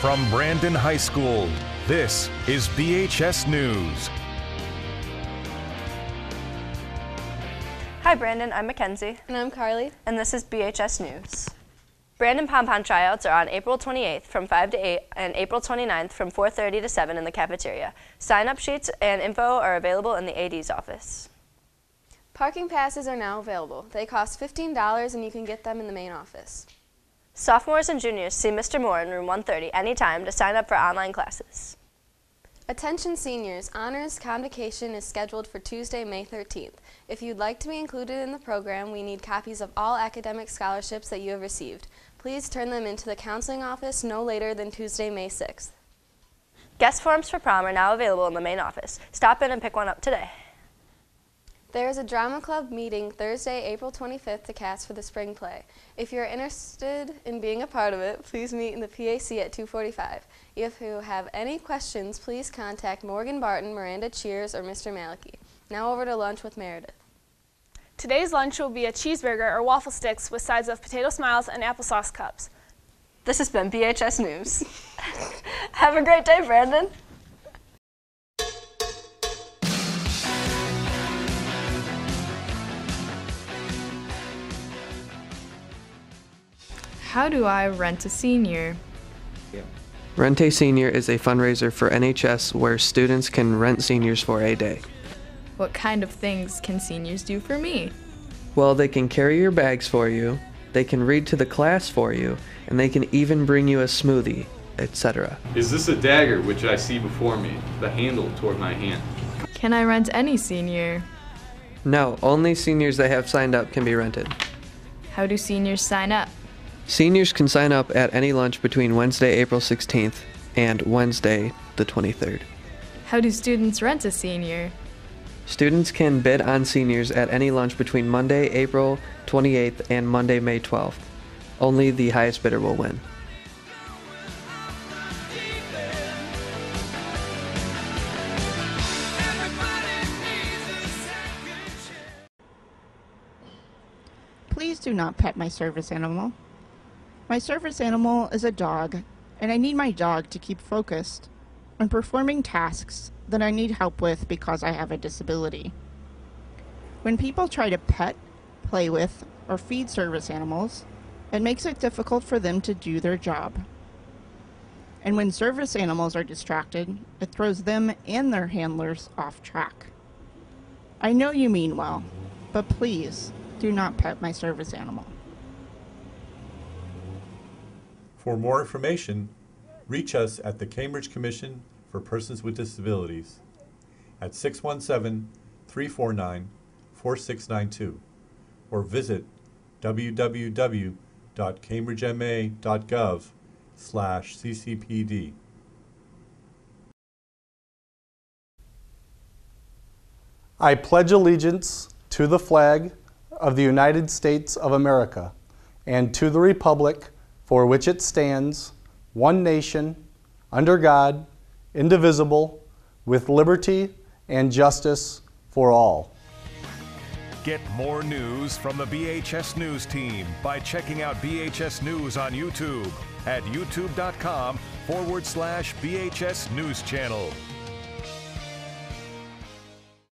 From Brandon High School, this is BHS News. Hi, Brandon. I'm Mackenzie. And I'm Carly. And this is BHS News. Brandon Pom Pom tryouts are on April 28th from 5 to 8 and April 29th from 4.30 to 7 in the cafeteria. Sign-up sheets and info are available in the AD's office. Parking passes are now available. They cost $15 and you can get them in the main office. Sophomores and juniors see Mr. Moore in room 130 anytime to sign up for online classes. Attention seniors, Honors Convocation is scheduled for Tuesday, May 13th. If you'd like to be included in the program, we need copies of all academic scholarships that you have received. Please turn them into the counseling office no later than Tuesday, May 6th. Guest forms for prom are now available in the main office. Stop in and pick one up today. There is a drama club meeting Thursday, April 25th to cast for the spring play. If you're interested in being a part of it, please meet in the PAC at 2:45. If you have any questions, please contact Morgan Barton, Miranda Cheers, or Mr. Malicki. Now over to lunch with Meredith. Today's lunch will be a cheeseburger or waffle sticks with sides of potato smiles and applesauce cups. This has been BHS News. have a great day, Brandon. How do I rent a senior? Rent a Senior is a fundraiser for NHS where students can rent seniors for a day. What kind of things can seniors do for me? Well, they can carry your bags for you, they can read to the class for you, and they can even bring you a smoothie, etc. Is this a dagger which I see before me, the handle toward my hand? Can I rent any senior? No, only seniors that have signed up can be rented. How do seniors sign up? Seniors can sign up at any lunch between Wednesday, April 16th and Wednesday, the 23rd. How do students rent a senior? Students can bid on seniors at any lunch between Monday, April 28th and Monday, May 12th. Only the highest bidder will win. Please do not pet my service animal. My service animal is a dog, and I need my dog to keep focused on performing tasks that I need help with because I have a disability. When people try to pet, play with, or feed service animals, it makes it difficult for them to do their job. And when service animals are distracted, it throws them and their handlers off track. I know you mean well, but please do not pet my service animal. For more information, reach us at the Cambridge Commission for Persons with Disabilities at 617 349 4692 or visit www.cambridgema.gov slash ccpd. I pledge allegiance to the flag of the United States of America and to the republic for which it stands, one nation, under God, indivisible, with liberty and justice for all. Get more news from the BHS News team by checking out BHS News on YouTube at youtube.com forward slash BHS News Channel.